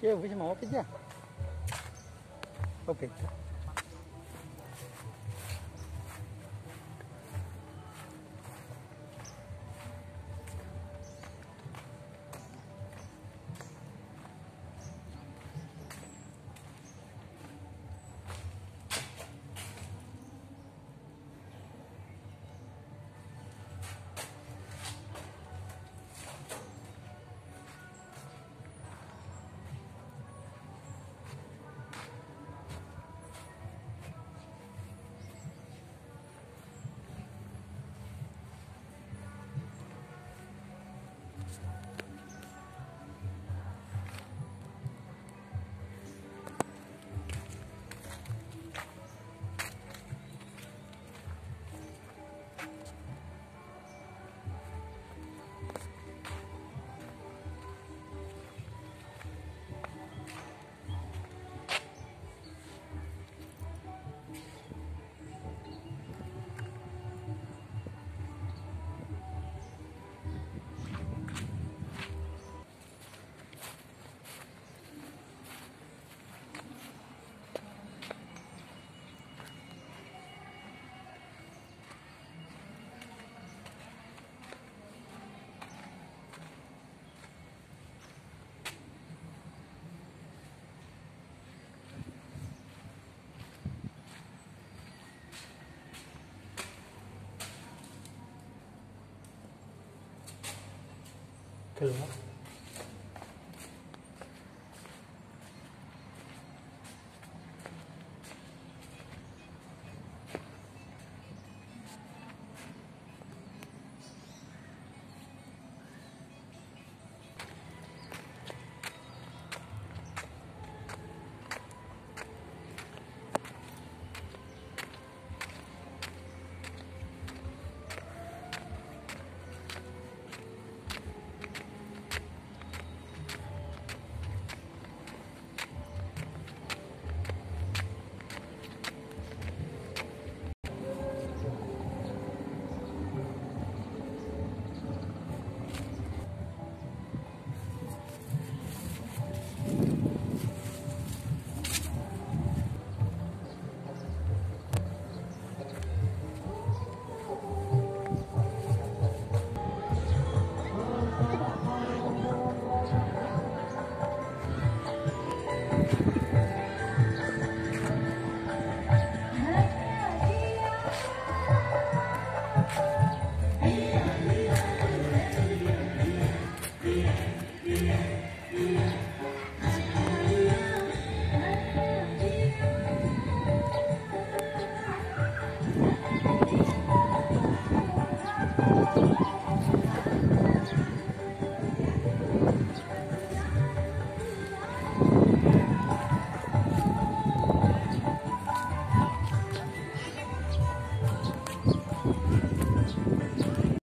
Che, vuoi mau kerja? Apa 可以吗？